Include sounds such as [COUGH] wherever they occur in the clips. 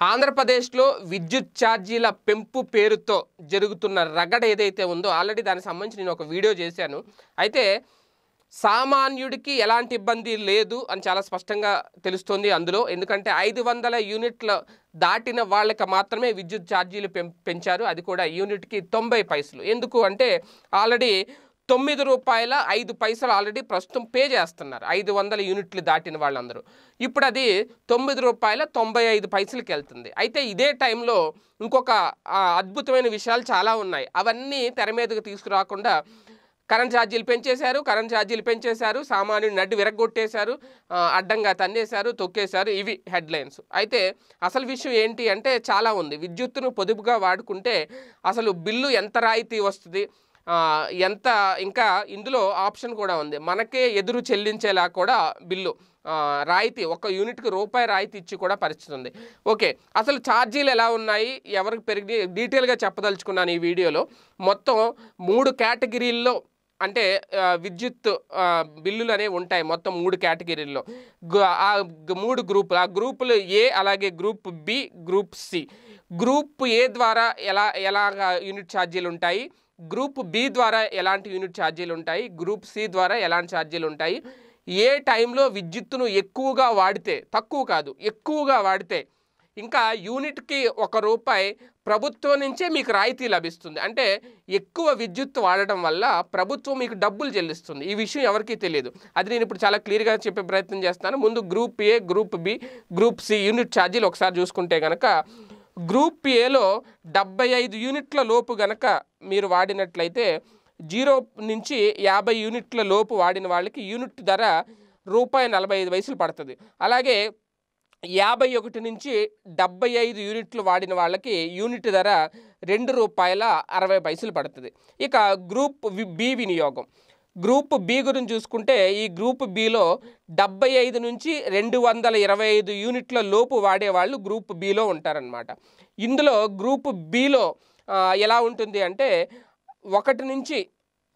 ఆంధ్రప్రదేశ్లో విద్యుత్ ఛార్జీల పెంపు పేరుతో జరుగుతున్న రగడ ఏదైతే ఉందో ఆల్రెడీ దానికి సంబంధించి నేను ఒక వీడియో చేశాను. అయితే సామాన్యుడికి ఎలాంటి ఇబ్బంది లేదు అని చాలా స్పష్టంగా తెలుస్తుంది అందులో. ఎందుకంటే ఐదు వందల యూనిట్ల దాటిన వాళ్ళకి మాత్రమే విద్యుత్ ఛార్జీలు పెంచారు. అది కూడా యూనిట్కి తొంభై పైసలు. ఎందుకు అంటే ఆల్రెడీ తొమ్మిది రూపాయల ఐదు పైసలు ఆల్రెడీ ప్రస్తుతం పే చేస్తున్నారు. ఐదు వందల యూనిట్లు దాటిన వాళ్ళందరూ. ఇప్పుడు అది తొమ్మిది రూపాయల తొంభై ఐదు పైసలకి వెళ్తుంది. అయితే ఇదే టైంలో ఇంకొక అద్భుతమైన విషయాలు చాలా ఉన్నాయి. అవన్నీ తెర మీదకు తీసుకురాకుండా కరెంట్ ఛార్జీలు పెంచేశారు కరెంట్ ఛార్జీలు పెంచేశారు సామాన్యుడు నడ్డు విరగొట్టేశారు అడ్డంగా తన్నేశారు తొక్కేశారు ఇవి హెడ్లైన్స్. అయితే అసలు విషయం ఏంటి అంటే చాలా ఉంది. విద్యుత్తును పొదుపుగా వాడుకుంటే అసలు బిల్లు ఎంత రాయితీ వస్తుంది? ఎంత ఇంకా ఇందులో ఆప్షన్ కూడా ఉంది. మనకే ఎదురు చెల్లించేలా కూడా బిల్లు రాయితీ ఒక యూనిట్కి రూపాయి రాయితీ ఇచ్చి కూడా పరిస్థితి ఉంది. ఓకే అసలు ఛార్జీలు ఎలా ఉన్నాయి? ఎవరికి పెరిగి డీటెయిల్గా చెప్పదలుచుకున్నాను ఈ వీడియోలో. మొత్తం మూడు కేటగిరీల్లో అంటే విద్యుత్ బిల్లులు అనేవి ఉంటాయి మొత్తం మూడు కేటగిరీల్లో. ఆ మూడు గ్రూపులు. ఆ గ్రూపులు ఏ అలాగే group B group C. Group A ద్వారా ఎలా ఎలాగ యూనిట్ ఛార్జీలు ఉంటాయి? గ్రూప్ బి ద్వారా ఎలాంటి యూనిట్ ఛార్జీలు ఉంటాయి? గ్రూప్ సి ద్వారా ఎలాంటి ఛార్జీలు ఉంటాయి? ఏ టైంలో విద్యుత్తును ఎక్కువగా వాడితే తక్కువ కాదు ఎక్కువగా వాడితే ఇంకా యూనిట్కి ఒక రూపాయి ప్రభుత్వం నుంచే మీకు రాయితీ లభిస్తుంది. అంటే ఎక్కువ విద్యుత్ వాడడం వల్ల ప్రభుత్వం మీకు డబ్బులు చెల్లిస్తుంది. ఈ విషయం ఎవరికీ తెలియదు అది నేను ఇప్పుడు చాలా క్లియర్గా చెప్పే ప్రయత్నం చేస్తాను. ముందు group A group B group C unit ఛార్జీలు ఒకసారి చూసుకుంటే కనుక గ్రూప్ ఏలో డెబ్బై ఐదు యూనిట్ల లోపు గనక మీరు వాడినట్లయితే జీరో నుంచి యాభై యూనిట్ల లోపు వాడిన వాళ్ళకి యూనిట్ ధర రూపాయి నలభై ఐదు వయసులు పడుతుంది. అలాగే యాభై ఒకటి నుంచి డెబ్బై ఐదు యూనిట్లు వాడిన వాళ్ళకి యూనిట్ ధర రెండు రూపాయల అరవై పైసలు పడుతుంది. ఇక గ్రూప్ బి వినియోగం. గ్రూప్ బి గురించి చూసుకుంటే ఈ గ్రూప్ బిలో డెబ్బై ఐదు నుంచి రెండు వందల ఇరవై ఐదు యూనిట్ల లోపు వాడేవాళ్ళు గ్రూప్ బిలో ఉంటారనమాట ఇందులో గ్రూప్ బిలో ఎలా ఉంటుంది అంటే ఒకటి నుంచి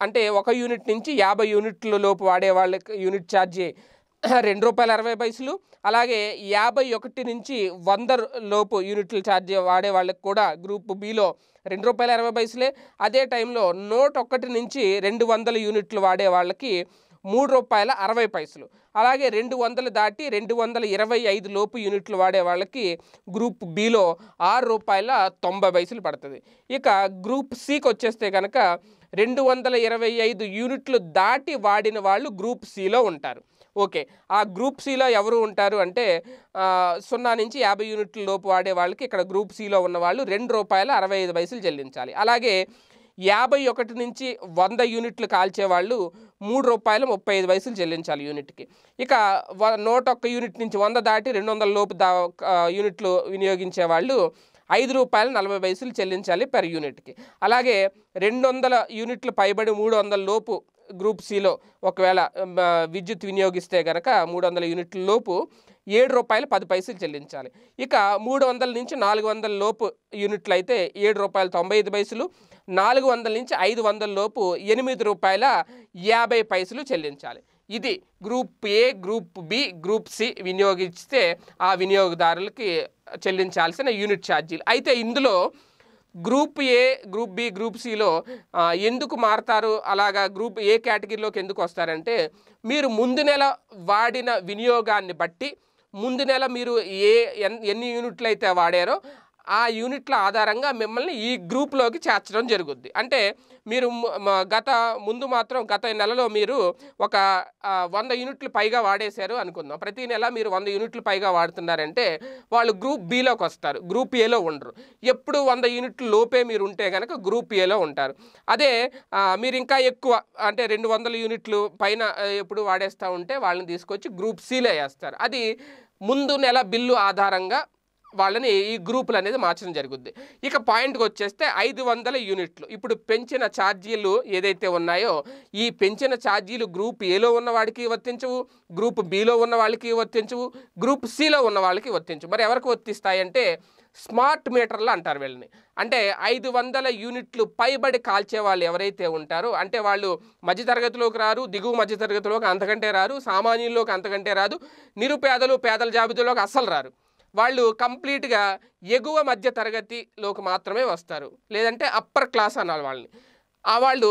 అంటే ఒక యూనిట్ నుంచి యాభై యూనిట్ల లోపు వాడే వాళ్ళకి యూనిట్ ఛార్జీ [LAUGHS] రెండు రూపాయల అరవై పైసలు. అలాగే యాభై ఒకటి నుంచి వంద లోపు యూనిట్లు ఛార్జ్ వాడే వాళ్ళకి కూడా గ్రూప్ బిలో రెండు రూపాయల అరవై పైసలే. అదే టైంలో నూట ఒకటి నుంచి రెండు వందల యూనిట్లు వాడే వాళ్ళకి మూడు రూపాయల అరవై పైసలు. అలాగే రెండు వందలు దాటి రెండు వందల ఇరవై ఐదు లోపు యూనిట్లు వాడే వాళ్ళకి గ్రూప్ బిలో ఆరు రూపాయల తొంభై పైసలు పడుతుంది. ఇక గ్రూప్ సికి వచ్చేస్తే కనుక రెండు వందల ఇరవై ఐదు యూనిట్లు దాటి వాడిన వాళ్ళు గ్రూప్ సిలో ఉంటారు. ఓకే. ఆ గ్రూప్ సిలో ఎవరు ఉంటారు అంటే సున్నా నుంచి యాభై యూనిట్ల లోపు వాడే వాళ్ళకి ఇక్కడ గ్రూప్ సిలో ఉన్న వాళ్ళు రెండు రూపాయల అరవై ఐదు పైసలు చెల్లించాలి. అలాగే యాభై ఒకటి నుంచి వంద యూనిట్లు కాల్చేవాళ్ళు మూడు రూపాయల ముప్పై ఐదు పైసలు చెల్లించాలి యూనిట్కి. ఇక వ- నూట ఒక్క యూనిట్ నుంచి వంద దాటి రెండు వందల లోపు దా యూనిట్లు వినియోగించే వాళ్ళు ఐదు రూపాయలు నలభై పైసలు చెల్లించాలి పెర్ యూనిట్కి. అలాగే రెండు వందల యూనిట్లు పైబడి మూడు వందల లోపు గ్రూప్ సిలో ఒకవేళ విద్యుత్ వినియోగిస్తే కనుక మూడు వందల యూనిట్ల లోపు ఏడు రూపాయలు పది పైసలు చెల్లించాలి. ఇక మూడు వందల నుంచి నాలుగు వందల లోపు యూనిట్లు అయితే ఏడు రూపాయలు తొంభై ఐదు పైసలు నాలుగు వందల నుంచి ఐదు వందల లోపు ఎనిమిది రూపాయల యాభై పైసలు చెల్లించాలి. ఇది group A group B group C వినియోగిస్తే ఆ వినియోగదారులకి చెల్లించాల్సిన యూనిట్ ఛార్జీలు. అయితే ఇందులో group A group B group సిలో ఎందుకు మారతారు? అలాగా గ్రూప్ ఏ కేటగిరీలోకి ఎందుకు వస్తారంటే మీరు ముందు నెల వాడిన వినియోగాన్ని బట్టి ముందు నెల మీరు ఏ ఎన్- ఎన్ని యూనిట్లు అయితే వాడారో ఆ యూనిట్ల ఆధారంగా మిమ్మల్ని ఈ గ్రూప్లోకి చేర్చడం జరుగుద్ది. అంటే మీరు గత ముందు మాత్రం గత నెలలో మీరు ఒక వంద యూనిట్లు పైగా వాడేశారు అనుకుందాం. ప్రతి నెల మీరు వంద యూనిట్లు పైగా వాడుతున్నారంటే వాళ్ళు గ్రూప్ బిలోకి వస్తారు. గ్రూప్ ఏలో ఉండరు. ఎప్పుడు వంద యూనిట్లు లోపే మీరు ఉంటే కనుక గ్రూప్ ఏలో ఉంటారు. అదే మీరు ఇంకా ఎక్కువ అంటే రెండు వందల యూనిట్లు పైన ఎప్పుడు వాడేస్తూ ఉంటే వాళ్ళని తీసుకొచ్చి గ్రూప్ సిలో వేస్తారు. అది ముందు నెల బిల్లు ఆధారంగా వాళ్ళని ఈ గ్రూపులు అనేది మార్చడం జరుగుద్ది. ఇక పాయింట్కి వచ్చేస్తే ఐదు వందల యూనిట్లు. ఇప్పుడు పెంచిన ఛార్జీలు ఏదైతే ఉన్నాయో ఈ పెంచిన ఛార్జీలు గ్రూప్ ఏలో ఉన్న వాడికి వర్తించవు గ్రూప్ బిలో ఉన్న వాళ్ళకి వర్తించవు గ్రూప్ సిలో ఉన్న వాళ్ళకి వర్తించవు. మరి ఎవరికి వర్తిస్తాయంటే స్మార్ట్ మీటర్లు అంటారు వీళ్ళని. అంటే ఐదు వందల యూనిట్లు పైబడి కాల్చే వాళ్ళు ఎవరైతే ఉంటారో అంటే వాళ్ళు మధ్యతరగతిలోకి రారు దిగువ మధ్యతరగతిలోకి అంతకంటే రారు సామాన్యుల్లోకి అంతకంటే రాదు నిరుపేదలు పేదల జాబితాలోకి అస్సలు రారు. వాళ్ళు కంప్లీట్గా ఎగువ మధ్య తరగతిలోకి మాత్రమే వస్తారు. లేదంటే అప్పర్ క్లాస్ అనాలి వాళ్ళని. ఆ వాళ్ళు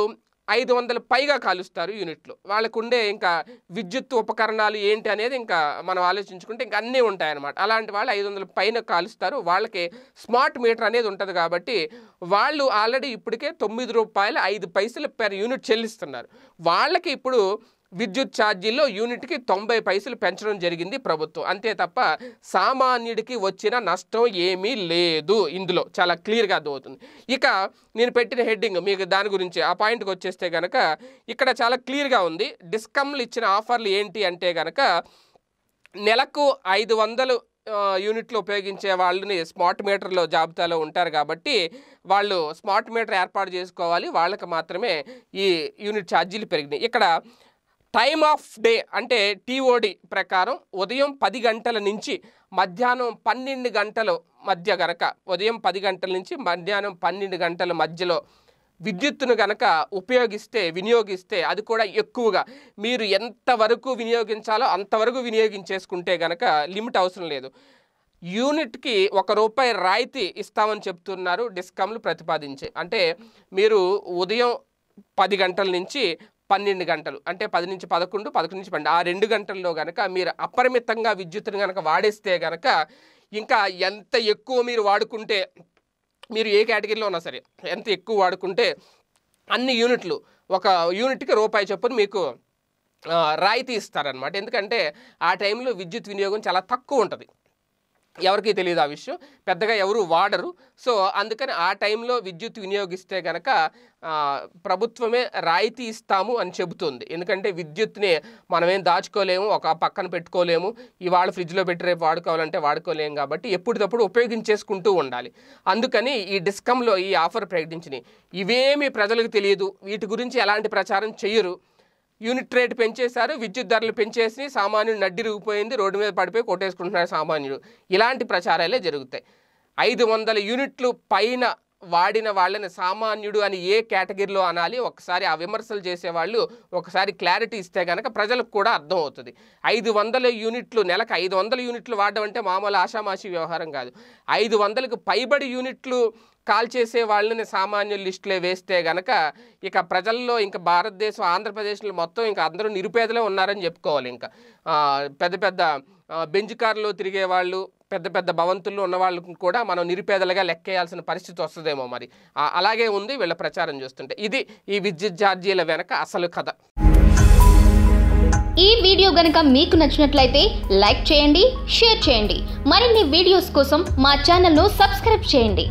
ఐదు వందల పైగా కాలుస్తారు యూనిట్లు. వాళ్ళకు ఉండే ఇంకా విద్యుత్ ఉపకరణాలు ఏంటి అనేది ఇంకా మనం ఆలోచించుకుంటే ఇంకా అన్నీ ఉంటాయన్నమాట. అలాంటి వాళ్ళు ఐదు వందల పైన కాలుస్తారు. వాళ్ళకి స్మార్ట్ మీటర్ అనేది ఉంటుంది కాబట్టి వాళ్ళు ఆల్రెడీ ఇప్పటికే తొమ్మిది రూపాయలు ఐదు పైసలు పెర్ యూనిట్ చెల్లిస్తున్నారు. వాళ్ళకి ఇప్పుడు విద్యుత్ ఛార్జీల్లో యూనిట్కి తొంభై పైసలు పెంచడం జరిగింది ప్రభుత్వం. అంతే తప్ప సామాన్యుడికి వచ్చిన నష్టం ఏమీ లేదు ఇందులో. చాలా క్లియర్గా అర్థమవుతుంది. ఇక నేను పెట్టిన హెడ్డింగ్ మీకు దాని గురించి ఆ పాయింట్కి వచ్చేస్తే కనుక ఇక్కడ చాలా క్లియర్గా ఉంది. డిస్కమ్లు ఇచ్చిన ఆఫర్లు ఏంటి అంటే కనుక నెలకు ఐదు వందలు యూనిట్లు ఉపయోగించే వాళ్ళని స్మార్ట్ మీటర్లో జాబితాలో ఉంటారు కాబట్టి వాళ్ళు స్మార్ట్ మీటర్ ఏర్పాటు చేసుకోవాలి. వాళ్ళకి మాత్రమే ఈ యూనిట్ ఛార్జీలు పెరిగినాయి. ఇక్కడ టైమ్ ఆఫ్ డే అంటే టీఓడి ప్రకారం ఉదయం పది గంటల నుంచి మధ్యాహ్నం పన్నెండు గంటల మధ్య గనక ఉదయం పది గంటల నుంచి మధ్యాహ్నం పన్నెండు గంటల మధ్యలో విద్యుత్తును గనక ఉపయోగిస్తే వినియోగిస్తే అది కూడా ఎక్కువగా. మీరు ఎంతవరకు వినియోగించాలో అంతవరకు వినియోగించేసుకుంటే గనక లిమిట్ అవసరం లేదు. యూనిట్కి ఒక రూపాయి రాయితీ ఇస్తామని చెప్తున్నారు డిస్కమ్లు ప్రతిపాదించి. అంటే మీరు ఉదయం పది గంటల నుంచి పన్నెండు గంటలు. అంటే పది నుంచి పదకొండు పదకొండు నుంచి పన్నెండు. ఆ రెండు గంటల్లో కనుక మీరు అపరిమితంగా విద్యుత్తును కనుక వాడేస్తే కనుక ఇంకా ఎంత ఎక్కువ మీరు వాడుకుంటే మీరు ఏ కేటగిరీలో ఉన్నా సరే ఎంత ఎక్కువ వాడుకుంటే అన్ని యూనిట్లు ఒక యూనిట్కి రూపాయి చొప్పున మీకు రాయితీ ఇస్తారనమాట ఎందుకంటే ఆ టైంలో విద్యుత్ వినియోగం చాలా తక్కువ ఉంటుంది. ఎవరికీ తెలియదు ఆ విషయం. పెద్దగా ఎవరు వాడరు. సో అందుకని ఆ టైంలో విద్యుత్ వినియోగిస్తే కనుక ప్రభుత్వమే రాయితీ ఇస్తాము అని చెబుతుంది. ఎందుకంటే విద్యుత్ని మనమేం దాచుకోలేము ఒక పక్కన పెట్టుకోలేము. ఇవాళ ఫ్రిడ్జ్లో పెట్టి రేపు వాడుకోవాలంటే వాడుకోలేము కాబట్టి ఎప్పటికప్పుడు ఉపయోగించేసుకుంటూ ఉండాలి. అందుకని ఈ డిస్కంలో ఈ ఆఫర్ ప్రకటించినాయి. ఇవేమి ప్రజలకు తెలియదు వీటి గురించి ఎలాంటి ప్రచారం చెయ్యరు. యూనిట్ రేట్ పెంచేశారు విద్యుత్ ధరలు పెంచేసి సామాన్యుడు నడ్డిరిగిపోయింది రోడ్డు మీద పడిపోయి కొట్టేసుకుంటున్నాడు సామాన్యుడు ఇలాంటి ప్రచారాలే జరుగుతాయి. ఐదు వందల యూనిట్లు పైన వాడిన వాళ్ళని సామాన్యుడు అని ఏ కేటగిరీలో అనాలి ఒకసారి ఆ విమర్శలు చేసేవాళ్ళు ఒకసారి క్లారిటీ ఇస్తే కనుక ప్రజలకు కూడా అర్థం అవుతుంది. ఐదు వందల యూనిట్లు నెలకు ఐదు వందల యూనిట్లు వాడడం అంటే మామూలు ఆషామాషి వ్యవహారం కాదు. ఐదు వందలకు పైబడి యూనిట్లు కాల్ చేసే వాళ్ళని సామాన్య లిస్టులే వేస్తే గనక ఇక ప్రజల్లో ఇంకా భారతదేశం ఆంధ్రప్రదేశ్లో మొత్తం ఇంకా అందరూ నిరుపేదలే ఉన్నారని చెప్పుకోవాలి ఇంకా. పెద్ద పెద్ద బెంజ్ కార్లో తిరిగే వాళ్ళు పెద్ద పెద్ద భవంతుల్లో ఉన్న వాళ్ళకి కూడా మనం నిరుపేదలుగా లెక్కేయాల్సిన పరిస్థితి వస్తుందేమో మరి. అలాగే ఉంది వీళ్ళ ప్రచారం చూస్తుంటే. ఇది ఈ విద్యుత్ ఛార్జీల వెనక అసలు కథ. ఈ వీడియో గనుక మీకు నచ్చినట్లయితే లైక్ చేయండి షేర్ చేయండి. మరిన్ని వీడియోస్ కోసం మా ఛానల్ను సబ్స్క్రైబ్ చేయండి.